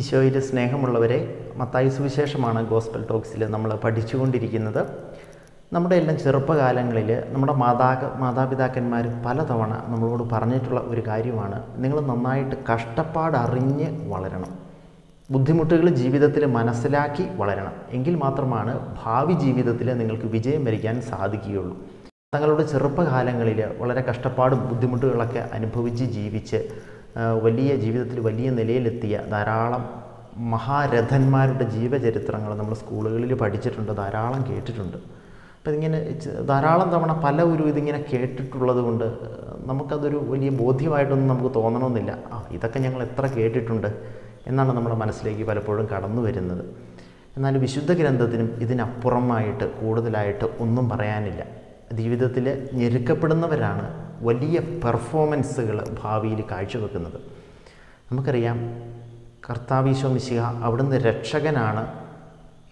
ഈശോയിൽ സ്നേഹമുള്ളവരെ മത്തായി സുവിശേഷമാണ് ഗോസ്ബൽ ടോക്സിൽ നമ്മൾ പഠിച്ചുകൊണ്ടിരിക്കുന്നത്. നമ്മുടെ എല്ലാം ചെറുപ്പകാലങ്ങളിൽ നമ്മുടെ മാതാ മാതാപിതാക്കന്മാർ പലതവണ നമ്മളോട് പറഞ്ഞിട്ടുള്ള ഒരു കാര്യമാണ്. നിങ്ങൾ നന്നായിട്ട് കഷ്ടപ്പാട് അറിഞ്ഞ് വളരണം. ബുദ്ധിമുട്ടുകൾ ജീവിതത്തിൽ മനസ്സിലാക്കി വളരണം. എങ്കിൽ മാത്രമാണ് ഭാവി ജീവിതത്തിൽ നിങ്ങൾക്ക് വിജയം വരിക്കാൻ സാധിക്കുകയുള്ളൂ. തങ്ങളുടെ ചെറുപ്പകാലങ്ങളിൽ വളരെ കഷ്ടപ്പാടും ബുദ്ധിമുട്ടുകളൊക്കെ അനുഭവിച്ച് ജീവിച്ച് വലിയ ജീവിതത്തിൽ വലിയ നിലയിലെത്തിയ ധാരാളം മഹാരഥന്മാരുടെ ജീവചരിത്രങ്ങൾ നമ്മൾ സ്കൂളുകളിൽ പഠിച്ചിട്ടുണ്ട് ധാരാളം കേട്ടിട്ടുണ്ട്. അപ്പം ഇതിങ്ങനെ ചെ- ധാരാളം തവണ പല ഒരു ഇതിങ്ങനെ കേട്ടിട്ടുള്ളത് കൊണ്ട് നമുക്കതൊരു വലിയ ബോധ്യമായിട്ടൊന്നും നമുക്ക് തോന്നണമെന്നില്ല. ആ ഇതൊക്കെ ഞങ്ങൾ എത്ര കേട്ടിട്ടുണ്ട് എന്നാണ് നമ്മുടെ മനസ്സിലേക്ക് പലപ്പോഴും കടന്നു വരുന്നത്. എന്നാൽ വിശുദ്ധ ഗ്രന്ഥത്തിനും ഇതിനപ്പുറമായിട്ട് കൂടുതലായിട്ട് ഒന്നും പറയാനില്ല. ജീവിതത്തിൽ ഞെരുക്കപ്പെടുന്നവരാണ് വലിയ പെർഫോമൻസുകൾ ഭാവിയിൽ കാഴ്ചവെക്കുന്നത്. നമുക്കറിയാം കർത്താവീശോ മിശിഹ അവിടുന്ന് രക്ഷകനാണ്.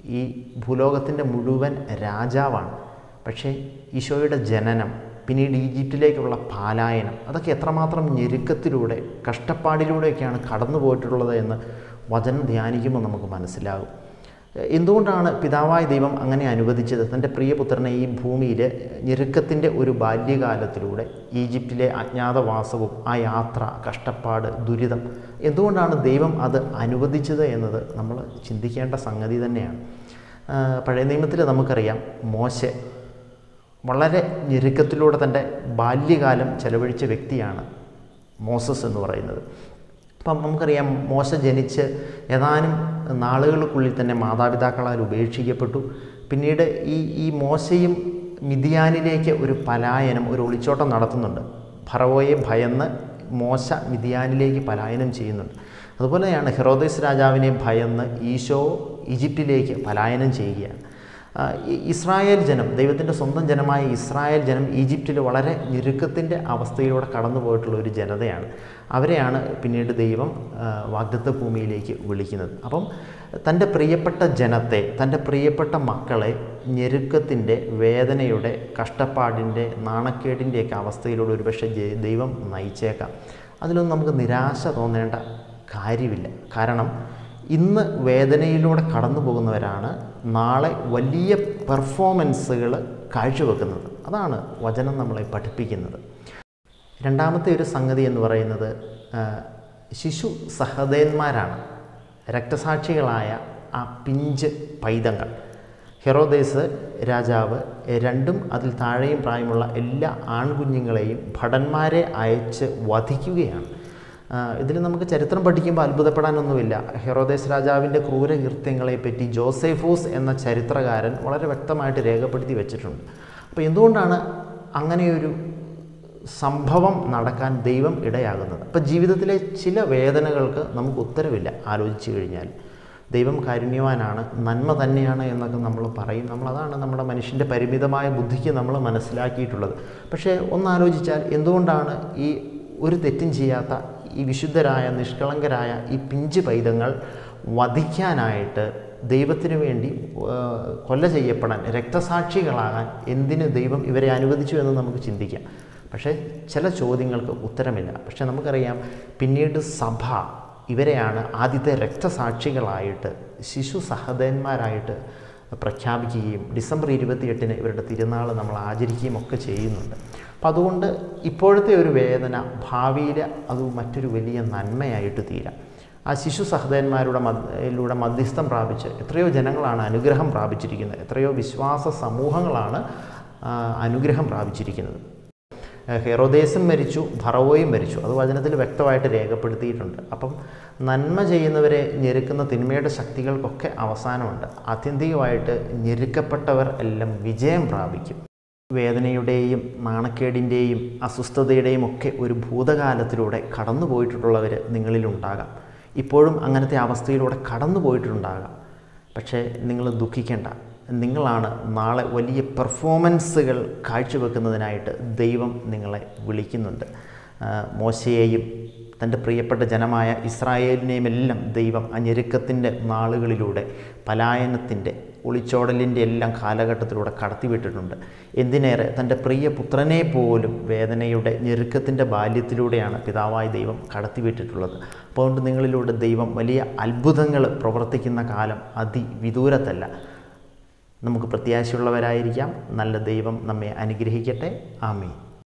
ഈ ഭൂലോകത്തിന്റെ മുഴുവൻ രാജാവാണ്. പക്ഷേ ഈശോയുടെ ജനനം പിന്നീട് ഈജിപ്തിലേക്കുള്ള പാലായനം അതൊക്കെ എത്രമാത്രം ഞെരുക്കത്തിലൂടെ കഷ്ടപ്പാടിലൂടെയൊക്കെയാണ് കടന്നു പോയിട്ടുള്ളത് എന്ന് വചനം ധ്യാനിക്കുമ്പോൾ നമുക്ക് മനസ്സിലാകും. എന്തുകൊണ്ടാണ് പിതാവായ ദൈവം അങ്ങനെ അനുവദിച്ചത്? തന്റെ പ്രിയപുത്രനെ ഈ ഭൂമിയിൽ ഞെരുക്കത്തിന്റെ ഒരു ബാല്യകാലത്തിലൂടെ ഈജിപ്തിലെ അജ്ഞാതവാസവും ആ യാത്ര കഷ്ടപ്പാട് ദുരിതം എന്തുകൊണ്ടാണ് ദൈവം അത് അനുവദിച്ചത് എന്നത് നമ്മൾ ചിന്തിക്കേണ്ട സംഗതി തന്നെയാണ്. പഴയ നിയമത്തിൽ നമുക്കറിയാം മോശ വളരെ ഞെരുക്കത്തിലൂടെ തന്റെ ബാല്യകാലം ചെലവഴിച്ച വ്യക്തിയാണ് മോസസ് എന്ന് പറയുന്നത്. അപ്പം നമുക്കറിയാം മോശ ജനിച്ച് ഏതാനും നാളുകൾക്കുള്ളിൽ തന്നെ മാതാപിതാക്കളാൽ ഉപേക്ഷിക്കപ്പെട്ടു. പിന്നീട് ഈ ഈ മോശയും മിതിയാനിലേക്ക് ഒരു പലായനം ഒരു ഒളിച്ചോട്ടം നടത്തുന്നുണ്ട്. ഫറവോയെ ഭയന്ന് മോശ മിതിയാനിലേക്ക് പലായനം ചെയ്യുന്നുണ്ട്. അതുപോലെയാണ് ഹെറോദേസ് രാജാവിനെ ഭയന്ന് ഈശോ ഈജിപ്തിലേക്ക് പലായനം ചെയ്യുകയാണ്. ഇസ്രായേൽ ജനം ദൈവത്തിന്റെ സ്വന്തം ജനമായ ഇസ്രായേൽ ജനം ഈജിപ്തിൽ വളരെ ഞെരുക്കത്തിന്റെ അവസ്ഥയിലൂടെ കടന്നു പോയിട്ടുള്ള ഒരു ജനതയാണ്. അവരെയാണ് പിന്നീട് ദൈവം വാഗ്ദത്ത ഭൂമിയിലേക്ക് വിളിക്കുന്നത്. അപ്പം തന്റെ പ്രിയപ്പെട്ട ജനത്തെ തന്റെ പ്രിയപ്പെട്ട മക്കളെ ഞെരുക്കത്തിന്റെ വേദനയുടെ കഷ്ടപ്പാടിന്റെ നാണക്കേടിന്റെയൊക്കെ അവസ്ഥയിലൂടെ ഒരുപക്ഷെ ദൈവം നയിച്ചേക്കാം. അതിലൊന്നും നമുക്ക് നിരാശ തോന്നേണ്ട കാര്യമില്ല. കാരണം ഇന്ന് വേദനയിലൂടെ കടന്നു പോകുന്നവരാണ് നാളെ വലിയ പെർഫോമൻസുകൾ കാഴ്ചവെക്കുന്നത്. അതാണ് വചനം നമ്മളെ പഠിപ്പിക്കുന്നത്. രണ്ടാമത്തെ ഒരു സംഗതി എന്ന് പറയുന്നത് ശിശു സഹദേന്മാരാണ് രക്തസാക്ഷികളായ ആ പിഞ്ച് പൈതങ്ങൾ. ഹെറോദേസ് രാജാവ് രണ്ടും അതിൽ താഴെയും പ്രായമുള്ള എല്ലാ ആൺകുഞ്ഞുങ്ങളെയും ഭടന്മാരെ അയച്ച് വധിക്കുകയാണ്. ഇതിൽ നമുക്ക് ചരിത്രം പഠിക്കുമ്പോൾ അത്ഭുതപ്പെടാനൊന്നുമില്ല. ഹെറോദേശ് രാജാവിന്റെ ക്രൂരകൃത്യങ്ങളെപ്പറ്റി ജോസെഫൂസ് എന്ന ചരിത്രകാരൻ വളരെ വ്യക്തമായിട്ട് രേഖപ്പെടുത്തി വെച്ചിട്ടുണ്ട്. അപ്പോൾ എന്തുകൊണ്ടാണ് അങ്ങനെയൊരു സംഭവം നടക്കാൻ ദൈവം ഇടയാകുന്നത്? അപ്പം ജീവിതത്തിലെ ചില വേദനകൾക്ക് നമുക്ക് ഉത്തരവില്ല ആലോചിച്ച് കഴിഞ്ഞാൽ. ദൈവം കാരുണ്യവാനാണ് നന്മ തന്നെയാണ് എന്നൊക്കെ നമ്മൾ പറയും. നമ്മളതാണ് നമ്മുടെ മനുഷ്യന്റെ പരിമിതമായ ബുദ്ധിക്ക് നമ്മൾ മനസ്സിലാക്കിയിട്ടുള്ളത്. പക്ഷേ ഒന്നാലോചിച്ചാൽ എന്തുകൊണ്ടാണ് ഈ ഒരു തെറ്റും ചെയ്യാത്ത ഈ വിശുദ്ധരായ നിഷ്കളങ്കരായ ഈ പിഞ്ച് പൈതങ്ങൾ വധിക്കാനായിട്ട് ദൈവത്തിനു വേണ്ടി കൊല്ല ചെയ്യപ്പെടാൻ രക്തസാക്ഷികളാകാൻ എന്തിനു ദൈവം ഇവരെ അനുവദിച്ചു എന്ന് നമുക്ക് ചിന്തിക്കാം. പക്ഷേ ചില ചോദ്യങ്ങൾക്ക് ഉത്തരമില്ല. പക്ഷേ നമുക്കറിയാം പിന്നീട് സഭ ഇവരെയാണ് ആദ്യത്തെ രക്തസാക്ഷികളായിട്ട് ശിശു സഹോദരന്മാരായിട്ട് പ്രഖ്യാപിക്കുകയും ഡിസംബർ ഇരുപത്തിയെട്ടിന് ഇവരുടെ തിരുനാൾ നമ്മൾ ആചരിക്കുകയും ഒക്കെ ചെയ്യുന്നുണ്ട്. അപ്പം അതുകൊണ്ട് ഇപ്പോഴത്തെ ഒരു വേദന ഭാവിയിൽ അത് മറ്റൊരു വലിയ നന്മയായിട്ട് തീരാം. ആ ശിശു സഹോദരന്മാരുടെ മധ്യയിലൂടെ മധ്യസ്ഥം പ്രാപിച്ച് എത്രയോ ജനങ്ങളാണ് അനുഗ്രഹം പ്രാപിച്ചിരിക്കുന്നത്. എത്രയോ വിശ്വാസ സമൂഹങ്ങളാണ് അനുഗ്രഹം പ്രാപിച്ചിരിക്കുന്നത്. ഹെറോദേസും മരിച്ചു ഭറവോയും മരിച്ചു. അത് വചനത്തിൽ വ്യക്തമായിട്ട് രേഖപ്പെടുത്തിയിട്ടുണ്ട്. അപ്പം നന്മ ചെയ്യുന്നവരെ ഞെരുക്കുന്ന തിന്മയുടെ ശക്തികൾക്കൊക്കെ അവസാനമുണ്ട്. ആത്യന്തികമായിട്ട് ഞെരുക്കപ്പെട്ടവർ എല്ലാം വിജയം പ്രാപിക്കും. വേദനയുടെയും നാണക്കേടിന്റെയും അസ്വസ്ഥതയുടെയും ഒക്കെ ഒരു ഭൂതകാലത്തിലൂടെ കടന്നു പോയിട്ടുള്ളവർ നിങ്ങളിലുണ്ടാകാം. ഇപ്പോഴും അങ്ങനത്തെ അവസ്ഥയിലൂടെ കടന്നു പോയിട്ടുണ്ടാകാം പക്ഷേ നിങ്ങൾ ദുഃഖിക്കേണ്ട നിങ്ങളാണ് നാളെ വലിയ പെർഫോമൻസുകൾ കാഴ്ചവെക്കുന്നതിനായിട്ട് ദൈവം നിങ്ങളെ വിളിക്കുന്നുണ്ട്. മോശയെയും തന്റെ പ്രിയപ്പെട്ട ജനമായ ഇസ്രായേലിനെയും എല്ലാം ദൈവം അഞ്ഞെരുക്കത്തിന്റെ നാളുകളിലൂടെ പലായനത്തിന്റെ ഒളിച്ചോടലിന്റെ എല്ലാം കാലഘട്ടത്തിലൂടെ കടത്തിവിട്ടിട്ടുണ്ട്. എന്തിനേറെ തന്റെ പ്രിയ പുത്രനെ പോലും വേദനയുടെ ഞെരുക്കത്തിന്റെ ബാല്യത്തിലൂടെയാണ് പിതാവായ ദൈവം കടത്തിവിട്ടിട്ടുള്ളത്. അപ്പോൾ നിങ്ങളിലൂടെ ദൈവം വലിയ അത്ഭുതങ്ങൾ പ്രവർത്തിക്കുന്ന കാലം അതിവിദൂരത്തല്ല. നമുക്ക് പ്രത്യാശയുള്ളവരായിരിക്കാം. നല്ല ദൈവം നമ്മെ അനുഗ്രഹിക്കട്ടെ. ആമീൻ.